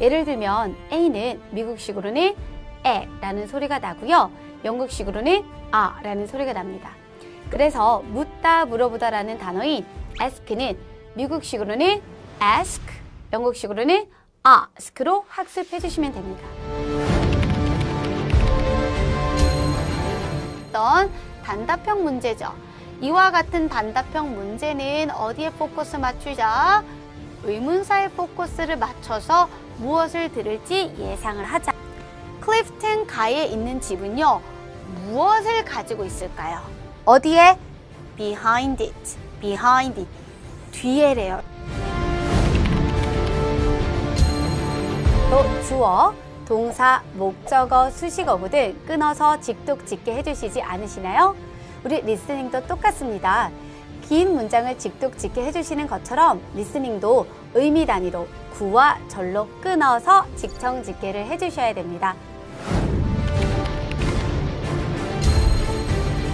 예를 들면 A는 미국식으로는 에 라는 소리가 나고요. 영국식으로는 아 라는 소리가 납니다. 그래서 묻다 물어보다 라는 단어인 ask는 미국식으로는 ask, 영국식으로는 ask로 학습해 주시면 됩니다. 어떤 단답형 문제죠. 이와 같은 단답형 문제는 어디에 포커스 맞추자? 의문사의 포커스를 맞춰서 무엇을 들을지 예상을 하자. 클리프튼 가에 있는 집은요, 무엇을 가지고 있을까요? 어디에? behind it, behind it. 뒤에래요. 또 주어, 동사, 목적어, 수식어구 등 끊어서 직독 짓게 해주시지 않으시나요? 우리 리스닝도 똑같습니다. 긴 문장을 직독짓게 해주시는 것처럼 리스닝도 의미 단위로 구와 절로 끊어서 직청짓게를 해주셔야 됩니다.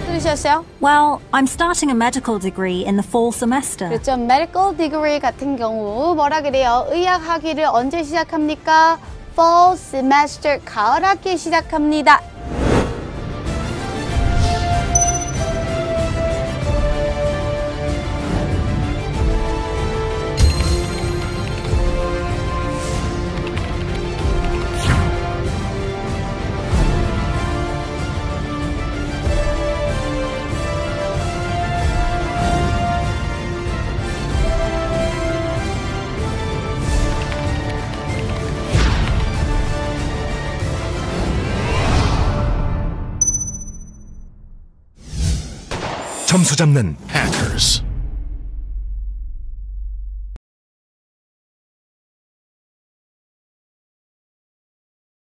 들으셨어요? Well, I'm starting a medical degree in the fall semester. 그렇죠. medical degree 같은 경우 뭐라 그래요? 의학 학위를 언제 시작합니까? fall semester 가을 학기 시작합니다. 점수 잡는 Hackers.